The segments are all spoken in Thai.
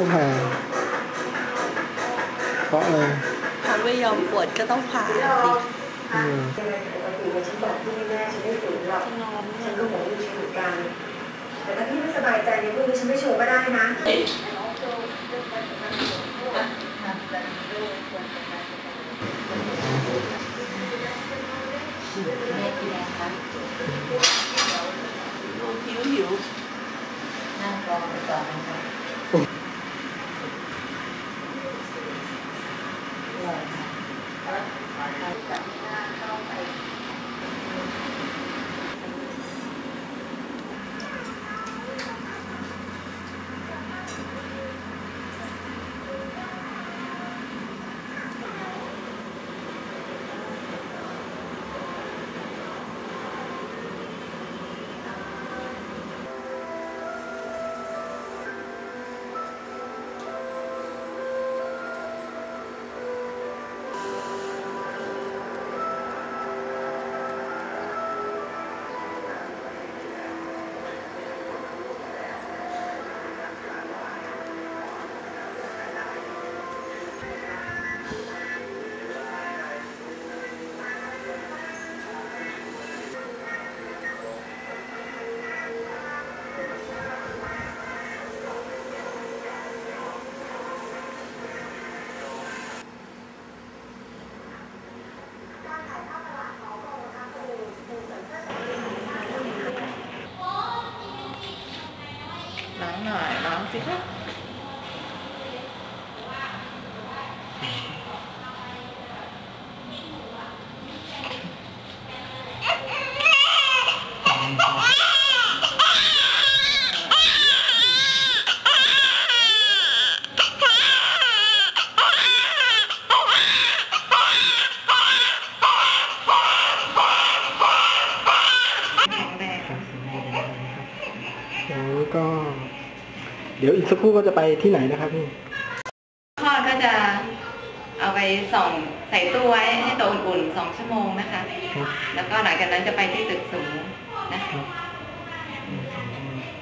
ต้องผ่า เพราะอะไรเขาไม่ยอมปวดก็ต้องผ่าสิอืมฉันบอกที่แม่ฉันไม่ฝืนหรอกที่นอนฉัเนี่ยนก็ห่วงลูกฉันเหมือนกันแต่ถ้าพี่ไม่สบายใจในเรื่องนี้ฉันไม่โชว์ก็ได้นะหิวหิวล้ เดี๋ยวอีกสักครู่ก็จะไปที่ไหนนะครับพี่ทอดก็จะเอาไปส่องใส่ตู้ไว้ให้ตัวอุ่นๆสองชั่วโมงนะคะครับแล้วก็หลังจากนั้นจะไปที่ตึกสูงนะครัคะบ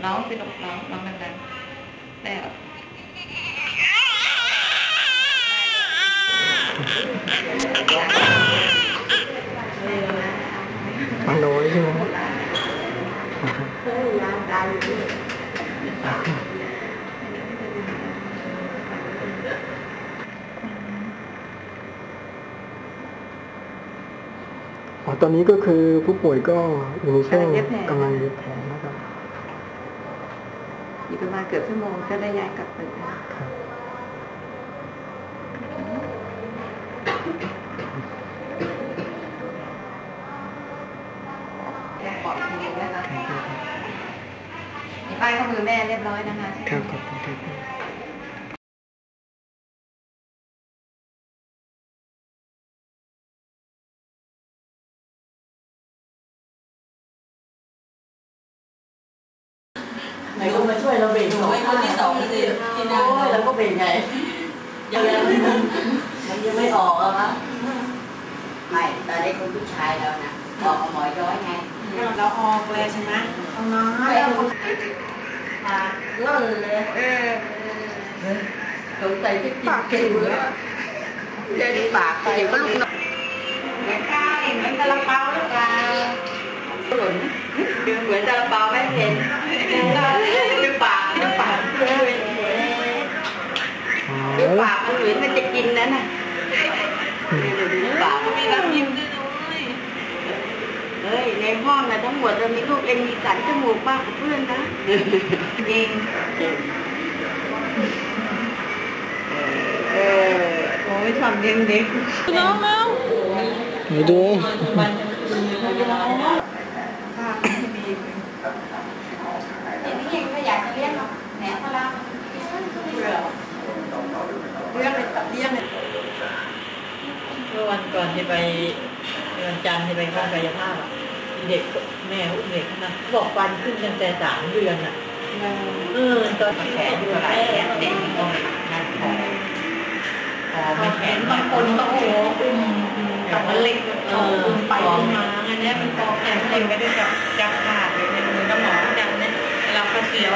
ร้องสิลูกร้องร้องดังๆได้เหรอฟังน้อยใช่ไหมอ๋อ ตอนนี้ก็คือผู้ป่วยก็อยู่ในช่วงกำลังเย็บแผลนะครับอีกประมาณเกือบชั่วโมงก็ได้ย้ายกลับตึกแล้วครับบอกอีกทีนึงนะคะมีป้ายข้อมือแม่เรียบร้อยนะคะ ครับขอบคุณครับ ไหนก็มาช่วยเราเบ่งไว้คนที่สองสิที่นั่งโอ้ยแล้วก็เบ่งไงยังมันยังไม่ออกอะคะ ไม่ตอนนี้คุณผู้ชายแล้วนะบอกกับหมอย้อยไง เราออกเลยใช่ไหมเอาน้อยมาล่นเลยเออสงสัยจะกินเก่งแล้วเล่นปากเดี๋ยวก็ลูกน้องเหมือนข้าวเหมือนซาลาเปาหรือเปล่าหล่นคือเหมือนซาลาเปาไม่เห็นดูปากดูปากอ๋ดูอปากมันเหมือนมันจะกินนั่นน่ะดูปาก มีน้ำยิ้มด้วยด้วย เฮ้ย ในห้องน่ะทั้งหมดเรามีลูกเอ็นมีสันจมูกมากกว่าเพื่อนนะจริงเออโอ้ยทำเลี้ยงเด็กน้องแล้วไหนดูมันน้องเห็นนี่ก็อยากจะเลี้ยงหรอกแหนพลังเบื่อเลี้ยงเลยตับเลี้ยงเลยเมื่อวันก่อนที่ไปวันจันทร์ที่ไปเข้ากายภาพอะ เด็กแม่อุ้มเด็กนะบอกฟันขึ้นตั้งแต่สามเดือนอะเออตอนแขนอะไรแขนเด็กตรงนั่นคอคอแขนบางคนต้องโอ้อุ้มกับมเล็กเออไปมาอันนี้มันคอแขนเต็มไปด้วยจับจับขาดเลยในมือน้ำหมอจังเนี่ยเราก็เสียว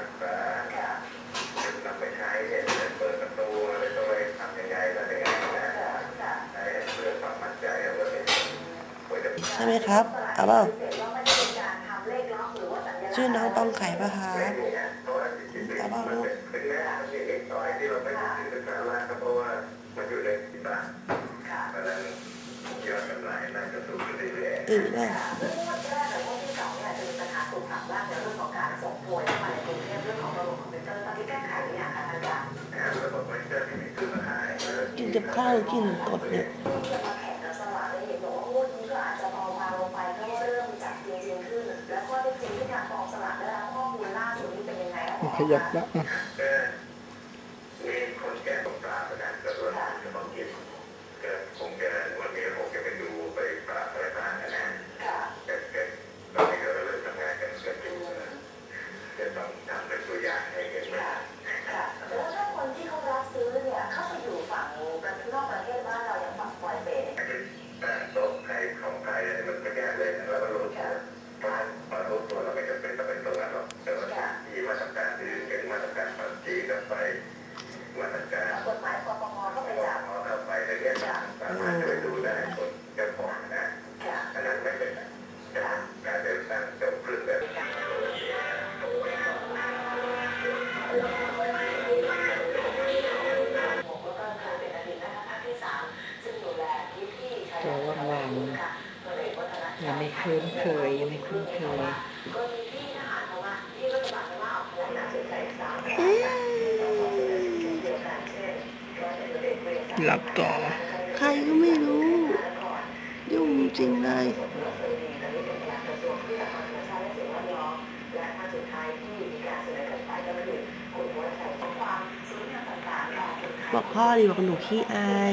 รักษาทำไปใช้เช่นเปิดประตูอะไรต้องอะไรทยังงแล้วยังไเพื่อความใจว่าเป็ใช่ไหมครับเอาเปล่าชื่อน้องต้องไข่ปะครับเอาเปล่าลูกตื่นแล้ว กับข้าวกินกดเนี่ยขยับแล้ว ตัวว่างยังไม่คุ้นเคยยังไม่คุ้นเคยหลับต่อ ริง ๆ เลย บอกพ่อดีบอกหนูขี้อาย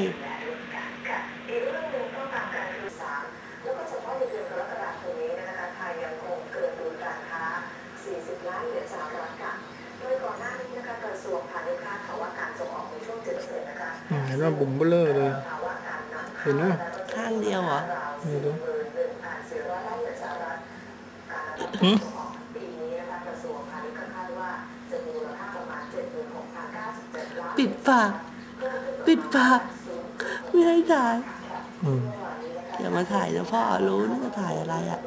เห็นว่าบุ๋มเบลเลอร์เลย เห็นไหมข้างเดียวเหรอ่รู้หืมปิดปากปิดปากไม่ให้ถ่ายอย่ามาถ่ายนะพ่อรู้นะจะถ่ายอะไรอะ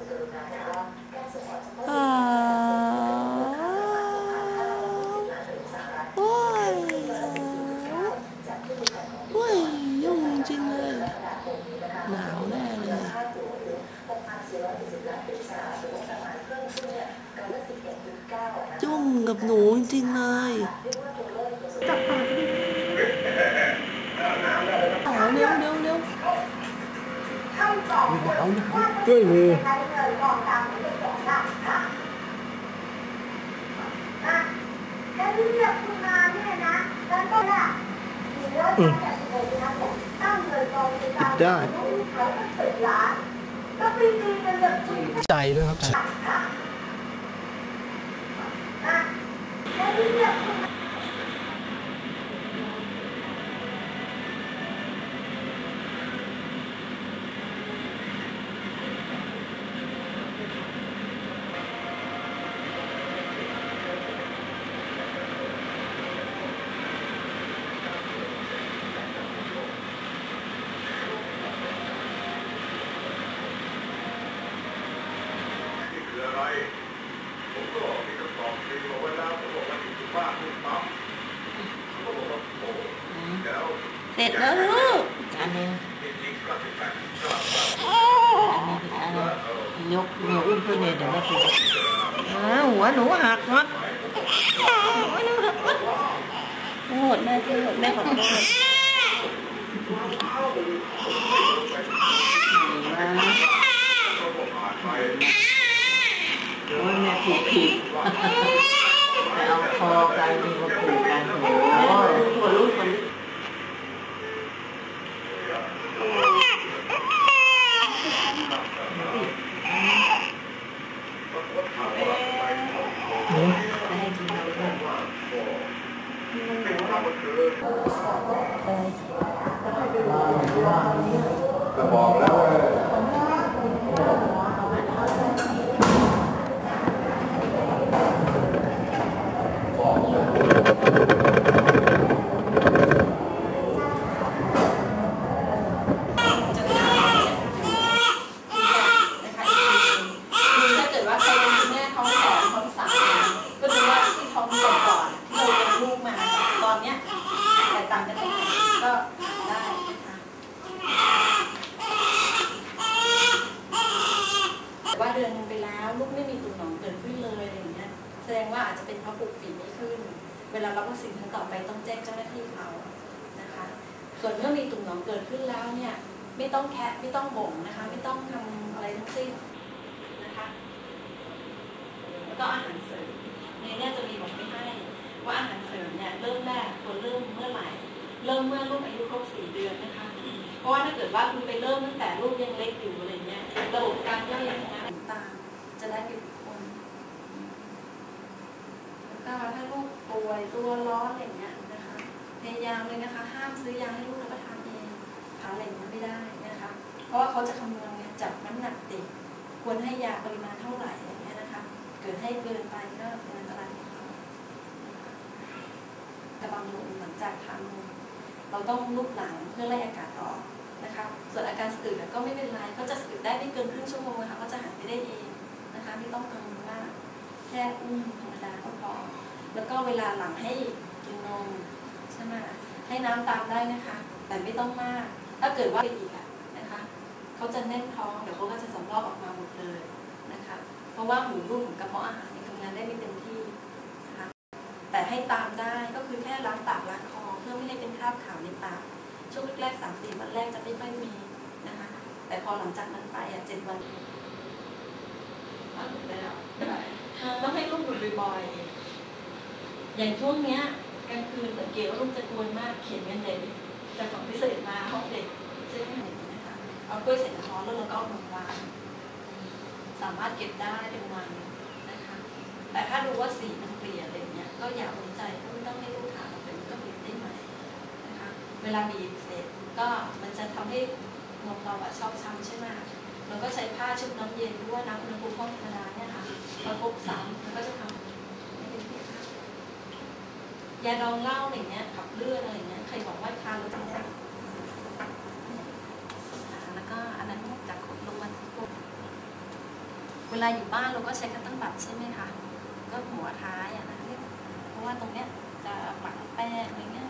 หนูจริงเลยจับปากดิเอเร็วเร็วเร็วเอาเร็วด้วยมือติดได้ใจด้วยครับ Thank you. กเนื้ออุ้มขึ้นเลยเดี๋ยวแม่ไปอ้าวหัวหนูหักมัดหัวหนูหักมัดโอ้โหแม่ที่แม่ขอโทษโอ้ยแม่ผูกผิดไปเอาคอกันมีมาผูกกันโอ้ยหัวลูกคน นี้ก็บอกแล้วว่า คือถ้าเกิดว่าใครเป็นคุณแม่ท้องสองท้องสามก็ดูว่าที่ท้องก่อนก่อนที่เราเลี้ยงลูกมาตอนเนี้ยแตกต่างกันตรงไหนก็ได้นะคะแต่ว่าเดือนหนึงไปแล้วลูกไม่มีตุ่มหนองเกิดขึ้นเลยอะไรอย่างเงี้ยแสดงว่าอาจจะเป็นเพราะปลูกฝีไม่ขึ้น เวลารับวัคซีนครั้งต่อไปต้องแจ้งเจ้าหน้าที่เขานะคะ ส่วนเมื่อมีตุ่มหนองเกิดขึ้นแล้วเนี่ยไม่ต้องแคะไม่ต้องบ่งนะคะ ไม่ต้องทำอะไรทั้งสิ้น นะคะแล้ว ก็อาหารเสริมในนี้จะมีบอกไม่ให้ว่าอาหารเสริมเนี่ยเริ่มแรกควรเริ่มเมื่อไหร่ เริ่มเมื่อลูกอายุครบสี่เดือนนะคะ เพราะว่าถ้าเกิดว่าคุณไปเริ่มตั้งแต่ลูกยังเล็กอยู่อะไรเงี้ยระบบการย่อยอาหารต่างจะได้เป็นคนแล้วก็ถ้าลูกป่วยตัวร้อนอะไรเงี้ยนะคะพยายามเลยนะคะ ห้ามซื้อยาให้ลูกรับประทานเองทานอะไรอย่างนี้ไม่ได้นะคะ เพราะว่าเขาจะคำนวณเนี่ยจากน้ำหนักเด็กควรให้ยาปริมาณเท่าไหร่ อย่างเงี้ยนะคะเกิดให้เกินไปก็เป็นอันตรายของเขากระบังลมหลังจากทานนมเราต้องลุกหลังเพื่อไล่อากาศออกนะคะ ส่วนอาการสะอึกก็ไม่เป็นไรก็จะสะอึกได้ไม่เกินครึ่งชั่วโมงนะคะก็จะหายไปได้เองนะคะ ไม่ต้องกังวลมากแค่อุ้มธรรมดาก็พอแล้วก็เวลาหลังให้กินนมใช่ไหมให้น้ำตามได้นะคะ แต่ไม่ต้องมาก ถ้าเกิดว่าไปอีกอะนะคะเขาจะแน่นท้องเดี๋ยวเขาก็จะสำรอกออกมาหมดเลย ราะว่าหูรูดของกระเพาะอาหารทำงานได้ไม่เต็มที่นะคะแต่ให้ตามได้ก็คือแค่ล้างปากล้างคอเพื่อไม่ให้เป็นคราบขาวในปากช่วงแรกๆสามสี่วันแรกจะไม่ค่อยมีนะคะ แต่พอหลังจากนั้นไปอะเจ็ดวันแล้วต้องให้ลูกดูดบ่อยๆอย่างช่วงเนี้ยกลางคืนสังเกตว่าลูกจะกวนมากเขียนกันเลยจากของพิเศษมาห้องเด็กใช่ไหมนะคะเอากล้วยใส่กระท้อนแล้วเราก็เอามาวาง สามารถเก็บได้เป็นวันนะคะ แต่ถ้ารู้ว่าสีมันเปลี่ยนอะไรเงี้ยก็อย่าสนใจก็ไม่ต้องให้ลูกทานเป็นก็บีบได้ไหมนะคะ เวลาบีบเสร็จก็มันจะทำให้นมเราอะชอบช้ำใช่ไหมเราก็ใช้ผ้าชุบน้ำเย็นหรือว่าน้ำอุณหภูมิห้องธรรมดาเนี่ยค่ะประกบซ้ำแล้วก็จะทำให้เป็นเพียงยาดองเหล้าอะไรเงี้ยขับเลือดอะไรเงี้ยใครบอกว่าทานแล้วจะได้ แล้วก็อันนั้นจากขนลงมาที่ปุ๊บ เวลาอยู่บ้านเราก็ใช้คัตเติ้ลบัตใช่ไหมคะ ก็หัวท้ายอะนะเพราะว่าตรงเนี้ยจะปักแป้งอะไรเงี้ย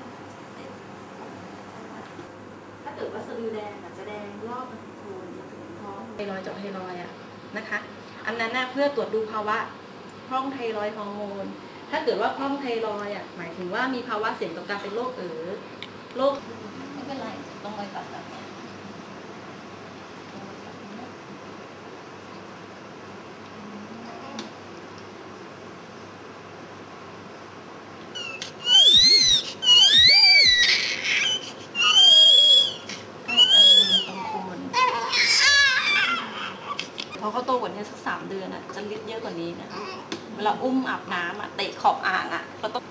ถ้าเกิดว่าสะดือแดงอะจะแดงรอบมันโคนถึงท้องไทรอยด์เจาะไทรอยด์อะนะคะ อันนั้นน่ะเพื่อตรวจดูภาวะพร่องไทรอยด์ฮอร์โมน ถ้าเกิดว่าพร่องไทรอยด์อะหมายถึงว่ามีภาวะเสี่ยงต่อการเป็นโรคเอ๋อโรคไม่เป็นไรต้องรอยตัดแบบนี้ย พอเขาโตกว่านี้สักสามเดือนอะ จะลิดเยอะกว่านี้นะคะเวลา อุ้มอาบน้ำอะเตะขอบอ่างอะเราต้อง